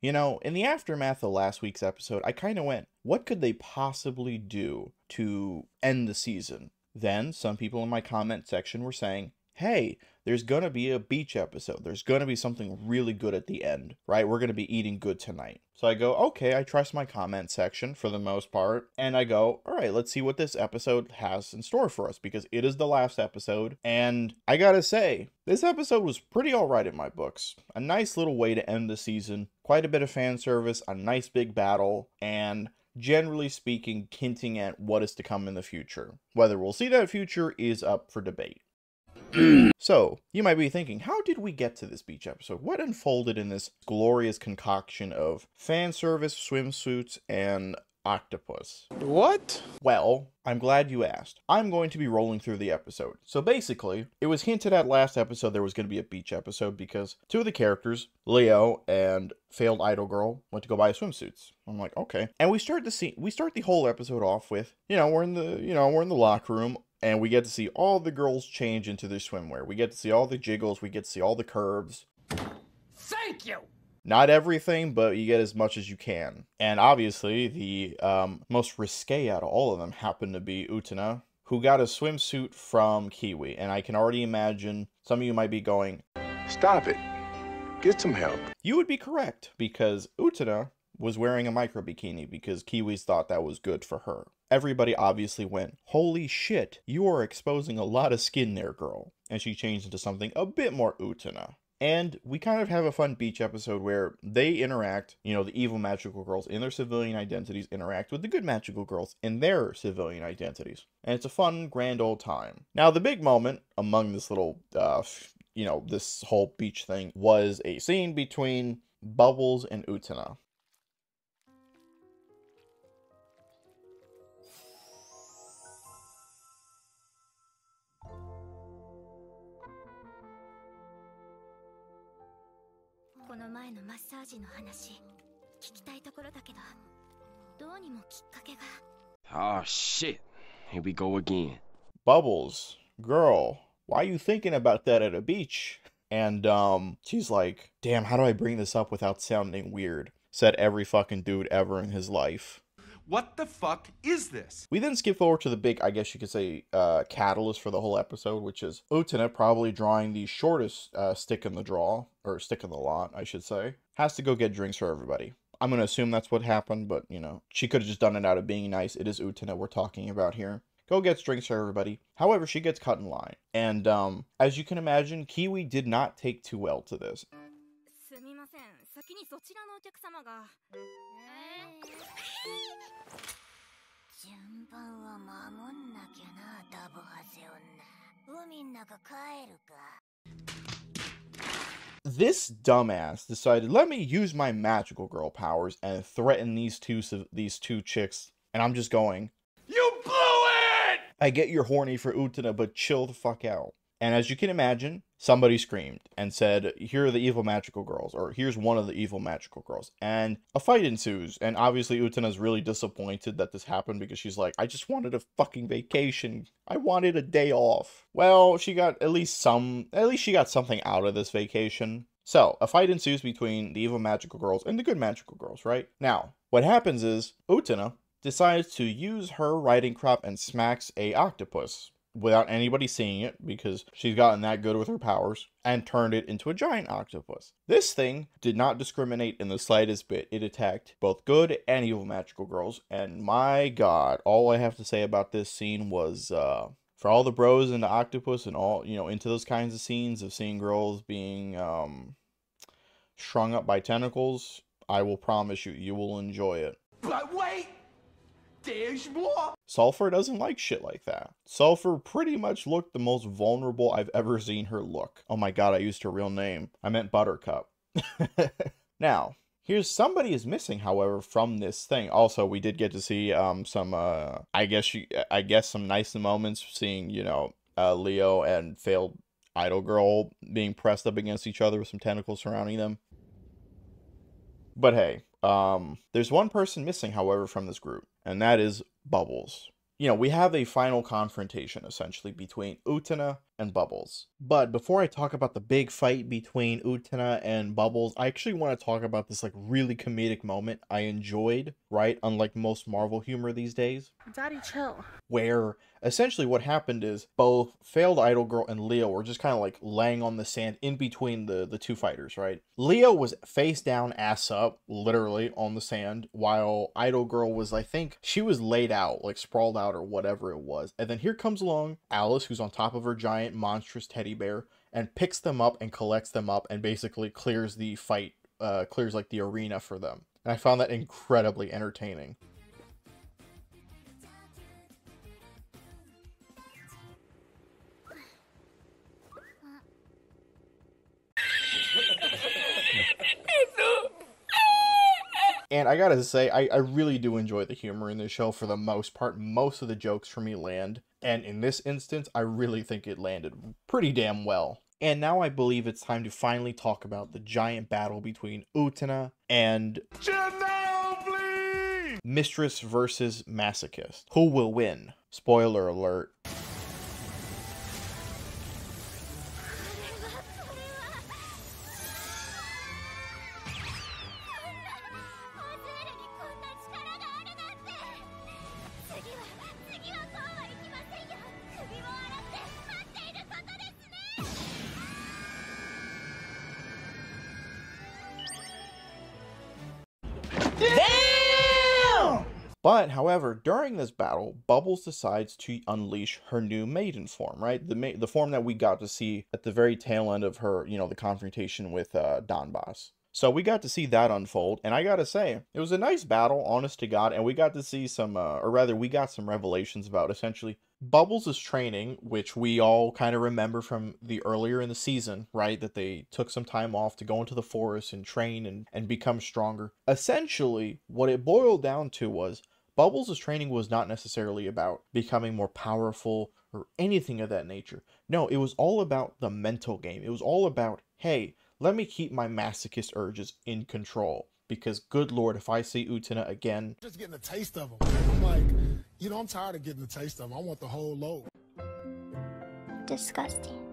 You know, in the aftermath of last week's episode, I kind of went, what could they possibly do to end the season? Then some people in my comment section were saying, hey, there's going to be a beach episode. There's going to be something really good at the end, right? We're going to be eating good tonight. So I go, okay, I trust my comment section for the most part. And I go, all right, let's see what this episode has in store for us because it is the last episode. And I got to say, this episode was pretty all right in my books. A nice little way to end the season, quite a bit of fan service, a nice big battle, and generally speaking, hinting at what is to come in the future. Whether we'll see that future is up for debate. so, you might be thinking, how did we get to this beach episode? What unfolded in this glorious concoction of fan service, swimsuits, and octopus? What? Well, I'm glad you asked. I'm going to be rolling through the episode. So basically, it was hinted at last episode there was going to be a beach episode because two of the characters, Leo and failed idol girl, went to go buy swimsuits. I'm like, okay. And we start the scene we start the whole episode off with, you know, we're in the you know, we're in the locker room and we get to see all the girls change into their swimwear. We get to see all the jiggles, we get to see all the curves. Thank you! Not everything, but you get as much as you can. And obviously, the um, most risque out of all of them happened to be Utena, who got a swimsuit from Kiwi. And I can already imagine some of you might be going, Stop it. Get some help. You would be correct, because Utena was wearing a micro bikini because Kiwis thought that was good for her. Everybody obviously went, Holy shit, you are exposing a lot of skin there, girl. And she changed into something a bit more Utena. And we kind of have a fun beach episode where they interact, you know, the evil magical girls in their civilian identities interact with the good magical girls in their civilian identities. And it's a fun, grand old time. Now, the big moment among this little, uh, you know, this whole beach thing was a scene between Bubbles and Utena. この前のマッサージの話聞きたいところだけどどうにもきっかけが Oh shit. Here we go again. Bubbles, girl, why are you thinking about that at a beach? And um, she's like, damn, how do I bring this up without sounding weird? Said every fucking dude ever in his life. What the fuck is this? We then skip forward to the big, I guess you could say, uh, catalyst for the whole episode, which is Utena probably drawing the shortest uh, stick in the draw, or stick in the lot, I should say, has to go get drinks for everybody. I'm going to assume that's what happened, but, you know, she could have just done it out of being nice. It is Utena we're talking about here. Go gets drinks for everybody. However, she gets cut in line. And, um, as you can imagine, Kiwi did not take too well to this. This dumbass decided, let me use my magical girl powers and threaten these two these two chicks, and I'm just going. You blew it! I get you're horny for Utena, but chill the fuck out and as you can imagine somebody screamed and said here are the evil magical girls or here's one of the evil magical girls. And a fight ensues. And obviously utena's really disappointed that this happened because she's like i just wanted a fucking vacation. I wanted a day off. Well she got at least some at least she got something out of this vacation. So a fight ensues between the evil magical girls and the good magical girls right? Now what happens is utena decides to use her riding crop and smacks a octopus without anybody seeing it because she's gotten that good with her powers and turned it into a giant octopus. This thing did not discriminate in the slightest bit. It attacked both good and evil magical girls. And my god, all I have to say about this scene was uh for all the bros into octopus and all, you know, into those kinds of scenes of seeing girls being um strung up by tentacles, I will promise you you will enjoy it. But wait! Sulfur doesn't like shit like that. Sulfur pretty much looked the most vulnerable I've ever seen her look. Oh my god, I used her real name. I meant Buttercup. now, here's somebody is missing, however, from this thing. Also, we did get to see um some uh I guess she I guess some nice moments seeing, you know, uh Leo and failed idol girl being pressed up against each other with some tentacles surrounding them. But hey, um, there's one person missing, however, from this group, and that is Bubbles. you know, we have a final confrontation essentially between Utena and Bubbles. But before I talk about the big fight between Utena and Bubbles, I actually want to talk about this like really comedic moment I enjoyed, right? Unlike most Marvel humor these days, Daddy, chill. where essentially what happened is both failed idol girl and leo were just kind of like laying on the sand in between the the two fighters right leo was face down ass up literally on the sand while idol girl was i think she was laid out like sprawled out or whatever it was and then here comes along alice who's on top of her giant monstrous teddy bear and picks them up and collects them up and basically clears the fight uh clears like the arena for them. And i found that incredibly entertaining And I gotta say, I, I really do enjoy the humor in this show for the most part. Most of the jokes for me land. And in this instance, I really think it landed pretty damn well. And now I believe it's time to finally talk about the giant battle between Utena and Ginobili! Mistress versus Masochist. Who will win? Spoiler alert. But, however, during this battle, Bubbles decides to unleash her new maiden form, right? The ma- the form that we got to see at the very tail end of her, you know, the confrontation with uh, Donbass. So we got to see that unfold, and I gotta say, it was a nice battle, honest to God, and we got to see some, uh, or rather, we got some revelations about essentially Bubbles' is training, which we all kind of remember from the earlier in the season, right? That they took some time off to go into the forest and train and, and become stronger. Essentially, what it boiled down to was Bubbles' training was not necessarily about becoming more powerful or anything of that nature. No, it was all about the mental game. It was all about, hey, let me keep my masochist urges in control. Because, good lord, if I see Utena again, just getting a taste of them. I'm like, you know, I'm tired of getting the taste of them. I want the whole load. Disgusting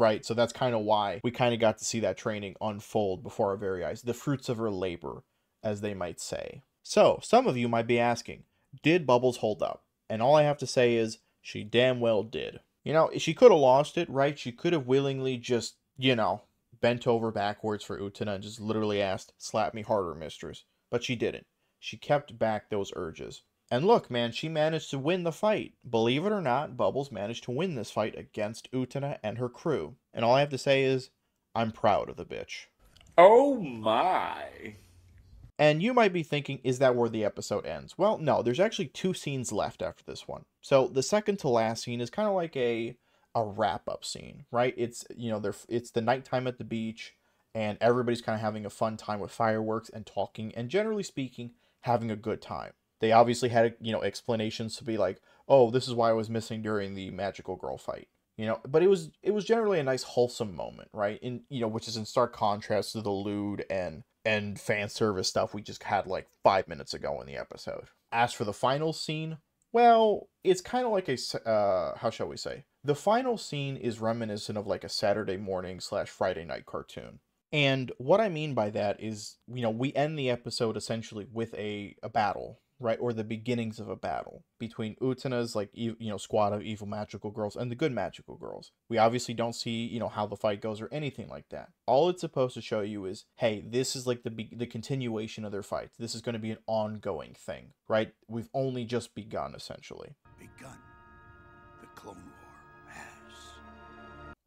right? So that's kind of why we kind of got to see that training unfold before our very eyes. The fruits of her labor, as they might say. So, some of you might be asking, did Bubbles hold up? And all I have to say is, she damn well did. You know, she could have lost it, right? She could have willingly just, you know, bent over backwards for Utena and just literally asked, slap me harder, mistress. But she didn't. She kept back those urges. And look, man, she managed to win the fight. Believe it or not, Bubbles managed to win this fight against Utena and her crew. And all I have to say is, I'm proud of the bitch. Oh my. And you might be thinking, is that where the episode ends? Well, no, there's actually two scenes left after this one. So the second to last scene is kind of like a a wrap up scene, right? It's you know, they're it's the nighttime at the beach and everybody's kind of having a fun time with fireworks and talking and generally speaking, having a good time. They obviously had, you know, explanations to be like, "Oh, this is why I was missing during the magical girl fight." You know, but it was it was generally a nice wholesome moment, right? In you know, which is in stark contrast to the lewd and and fan service stuff we just had like five minutes ago in the episode. As for the final scene, well, it's kind of like a uh, how shall we say? The final scene is reminiscent of like a Saturday morning slash Friday night cartoon. And what I mean by that is, you know, we end the episode essentially with a, a battle, right? Or the beginnings of a battle between Utena's like you know squad of evil magical girls and the good magical girls. We obviously don't see you know how the fight goes or anything like that. All it's supposed to show you is, hey, this is like the be- the continuation of their fight. This is going to be an ongoing thing, right? We've only just begun essentially. begun.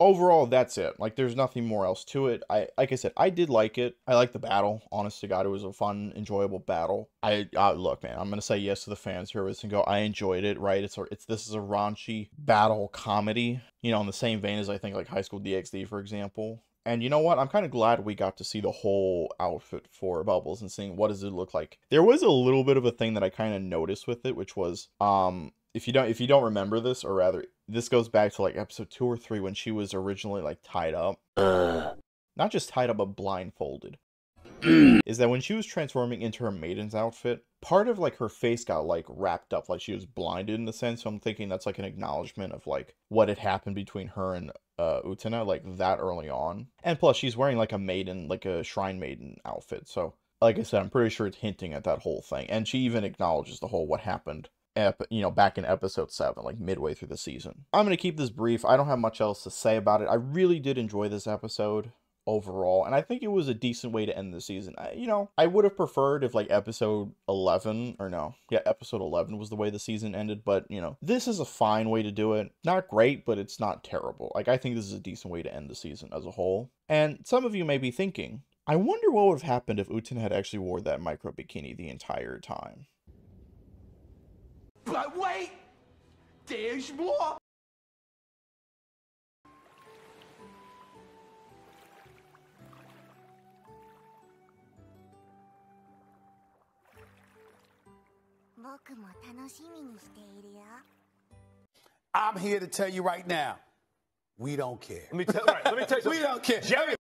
Overall that's it. Like there's nothing more else to it. I like i said i did like it. I like the battle. Honest to god it was a fun enjoyable battle. I uh, look man i'm gonna say yes to the fans fan service and go. I enjoyed it right? It's it's this is a raunchy battle comedy you know in the same vein as i think like high school dxd for example. And you know what? I'm kind of glad we got to see the whole outfit for Bubbles and seeing what does it look like. There was a little bit of a thing that I kind of noticed with it, which was um if you don't if you don't remember this, or rather this goes back to like episode two or three when she was originally like tied up. Not just tied up, but blindfolded. is that when she was transforming into her maiden's outfit, part of like her face got like wrapped up, like she was blinded in a sense. So I'm thinking that's like an acknowledgement of like what had happened between her and uh Utena, like that early on. And plus she's wearing like a maiden, like a shrine maiden outfit. So like I said, I'm pretty sure it's hinting at that whole thing. And she even acknowledges the whole what happened ep- you know, back in episode 7, like midway through the season. I'm going to keep this brief. I don't have much else to say about it. I really did enjoy this episode overall and i think it was a decent way to end the season I, you know i would have preferred if like episode 11 or no yeah episode 11 was the way the season ended but you know this is a fine way to do it not great but it's not terrible like i think this is a decent way to end the season as a whole and some of you may be thinking i wonder what would have happened if Uten had actually wore that micro bikini the entire time But wait! There's more! I'm here to tell you right now, we don't care. Let me tell, all right, let me tell you We don't care. Jerry